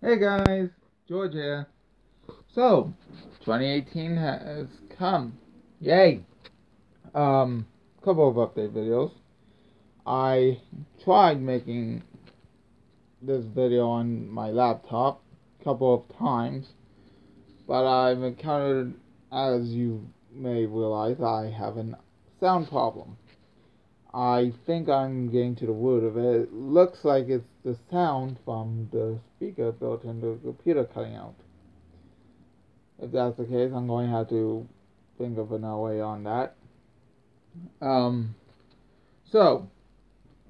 Hey guys, George here. So, 2018 has come. Yay! Um, couple of update videos. I tried making this video on my laptop a couple of times, but I've encountered, as you may realize, I have a sound problem. I think I'm getting to the root of it. It looks like it's the sound from the speaker built into the computer cutting out. If that's the case, I'm going to have to think of another way on that. Um, so,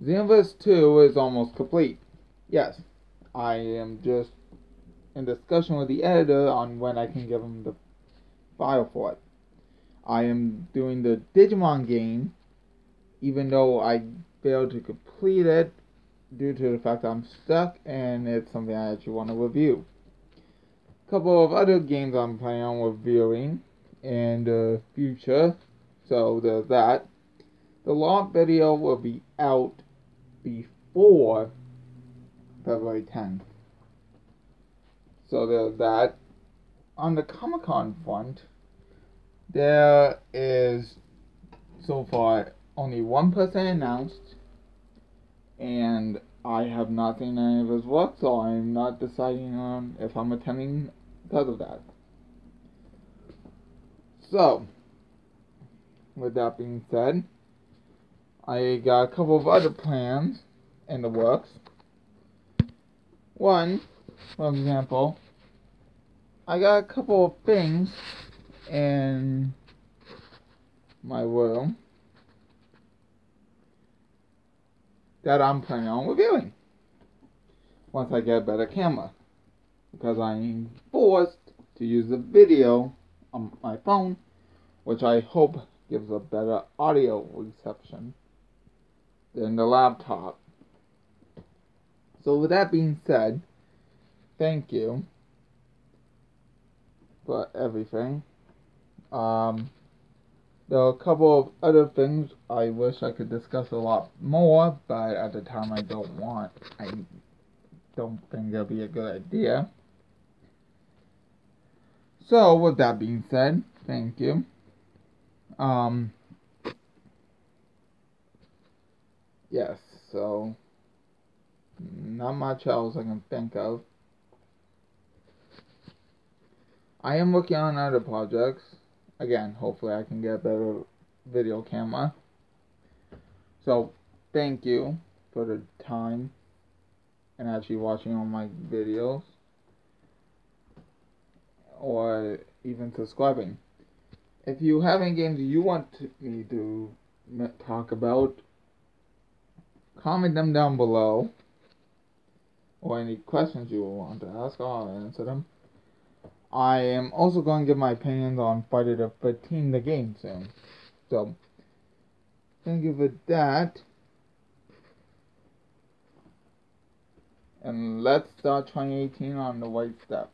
Xenoverse 2 is almost complete. Yes, I am just in discussion with the editor on when I can give him the file for it. I am doing the Digimon game even though I failed to complete it due to the fact I'm stuck and it's something I actually want to review. A couple of other games I'm planning on reviewing in the future, so there's that. The launch video will be out before February 10th. So there's that. On the Comic Con front, there is so far only one person announced, and I have not seen any of his work, so I'm not deciding on if I'm attending because of that. So, with that being said, I got a couple of other plans in the works. One, for example, I got a couple of things in my room that I'm planning on reviewing once I get a better camera because I'm forced to use the video on my phone which I hope gives a better audio reception than the laptop. So with that being said, thank you for everything. Um, there are a couple of other things I wish I could discuss a lot more, but at the time I don't want. I don't think it'll be a good idea. So, with that being said, thank you. Um, yes, so, not much else I can think of. I am working on other projects again, hopefully I can get a better video camera. So, thank you for the time and actually watching all my videos or even subscribing. If you have any games you want me to talk about, comment them down below or any questions you want to ask, I'll answer them. I am also going to give my opinions on Friday the 13th, the game soon. So, thank you for that. And let's start 2018 on the right step.